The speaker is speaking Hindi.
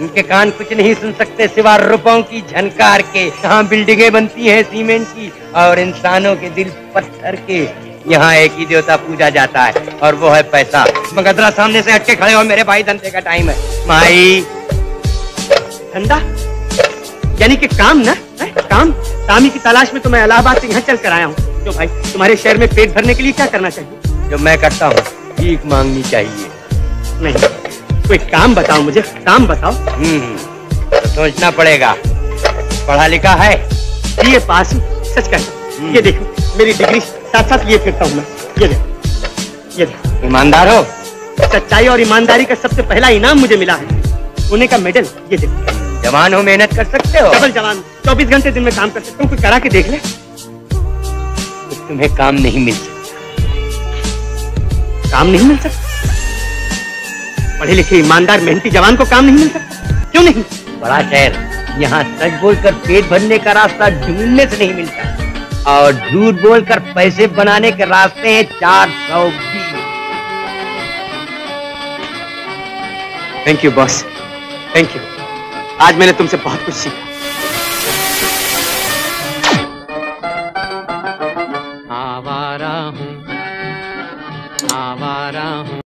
इनके कान कुछ नहीं सुन सकते सिवा रुपयों की झनकार के। यहाँ बिल्डिंगें बनती हैं सीमेंट की और इंसानों के दिल पत्थर के। यहाँ एक ही देवता पूजा जाता है और वो है पैसा। मगदरा सामने से हटके खड़े हो मेरे भाई धंधे का टाइम है। माई। धंधा? यानी कि काम ना? है? काम? कामी की तलाश में तो मैं इलाहाबाद से यहाँ चल कर आया हूँ। तो भाई तुम्हारे शहर में पेट भरने के लिए क्या करना चाहिए? जो मैं करता हूँ भीख मांगनी चाहिए। नहीं। कोई काम बताओ मुझे काम बताओ। हम्म तो सोचना पड़ेगा। पढ़ा लिखा है? ये पास हूँ सच कर ये देखो मेरी डिग्री साथ साथ लिए फिरता हूँ मैं। ये देखो ये देखो। ईमानदार हो? सच्चाई और ईमानदारी का सबसे पहला इनाम मुझे मिला है। सोने का मेडल ये देखो। जवान हो मेहनत कर सकते हो? डबल जवान चौबीस घंटे दिन में काम कर सकता हूँ कोई करा के देख ले। तुम्हें काम नहीं मिल सकता। काम नहीं मिल सकता? पढ़े लिखे ईमानदार मेहनती जवान को काम नहीं मिलता। क्यों नहीं? बड़ा शहर यहाँ सच बोलकर पेट भरने का रास्ता ढूँढने से नहीं मिलता। और झूठ बोलकर पैसे बनाने के रास्ते हैं चार सौ thank you boss thank you आज मैंने तुमसे बहुत कुछ सीखा। आवारा हूँ आवारा हूँ।